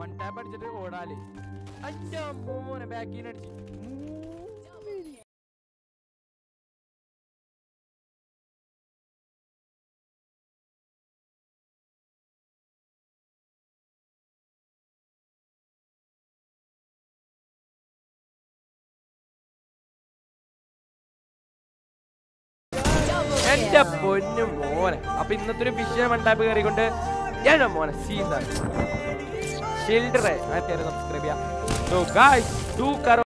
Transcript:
One tap അടിച്ചിട്ട് ഓടാൽ. അഞ്ചോ മോനെ ബാക്കിൽ അടിച്ച്. എന്റെ പൊന്നു മോനെ. അപ്പൊ ഇന്നത്തെ ഒരു വിഷയം വണ്ടാപ്പ് കയറിക്കൊണ്ട് ഞാൻ മോനെ शिल्ड रहे तेरे सब्सक्राइब तो गाइस टू करो